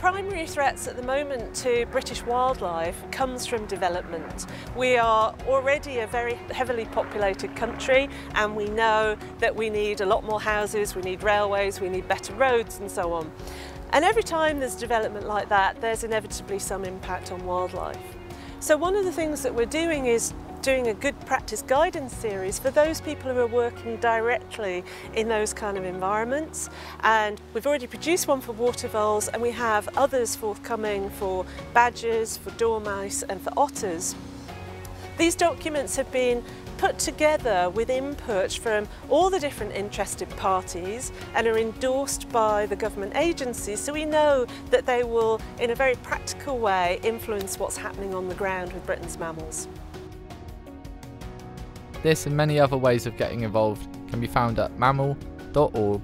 Primary threats at the moment to British wildlife comes from development. We are already a very heavily populated country and we know that we need a lot more houses, we need railways, we need better roads and so on. And every time there's development like that, there's inevitably some impact on wildlife. So one of the things that we're doing is doing a good practice guidance series for those people who are working directly in those kind of environments. And we've already produced one for water voles and we have others forthcoming for badgers, for dormice and for otters. These documents have been put together with input from all the different interested parties and are endorsed by the government agencies so we know that they will in a very practical way influence what's happening on the ground with Britain's mammals. This and many other ways of getting involved can be found at mammal.org.uk.